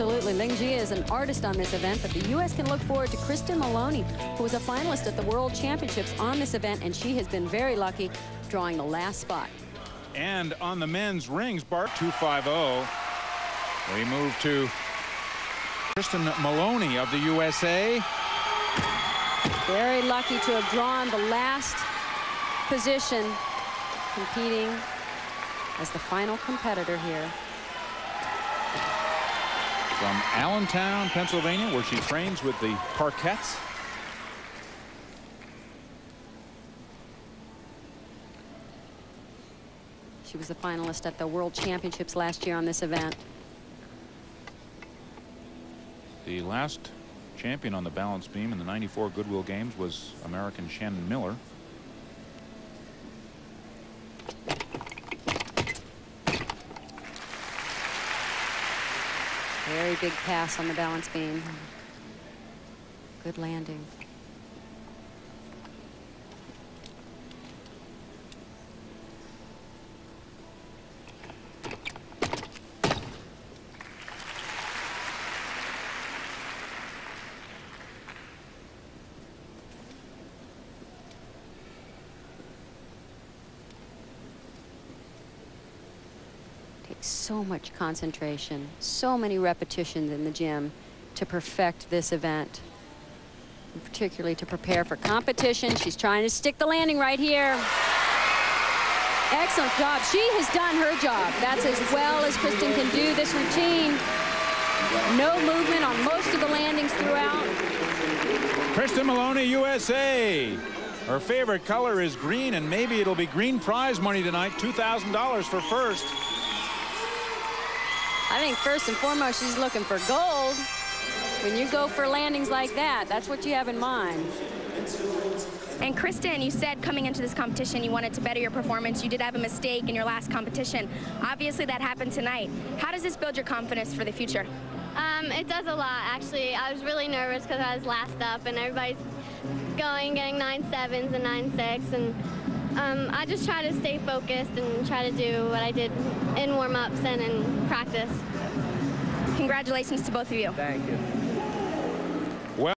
Absolutely. Ling Jie is an artist on this event, but the U.S. can look forward to Kristen Maloney, who was a finalist at the World Championships on this event, and she has been very lucky drawing the last spot. And on the men's rings, Bart 250. We move to Kristen Maloney of the USA. Very lucky to have drawn the last position competing as the final competitor here. From Allentown, Pennsylvania, where she trains with the Parkettes. She was a finalist at the World Championships last year on this event. The last champion on the balance beam in the 94 Goodwill Games was American Shannon Miller. Very big pass on the balance beam. Good landing. So much concentration, so many repetitions in the gym to perfect this event, and particularly to prepare for competition. She's trying to stick the landing right here. Excellent job. She has done her job. That's as well as Kristen can do this routine. No movement on most of the landings throughout. Kristen Maloney, USA. Her favorite color is green, and maybe it'll be green prize money tonight, $2,000 for first. I think first and foremost, she's looking for gold. When you go for landings like that, that's what you have in mind. And Kristen, you said coming into this competition you wanted to better your performance. You did have a mistake in your last competition. Obviously that happened tonight. How does this build your confidence for the future? Um, it does a lot, actually. I was really nervous because I was last up and everybody's going, getting nine sevens and nine six, and um, I just try to stay focused and try to do what I did in warm-ups and in practice. Congratulations to both of you. Thank you.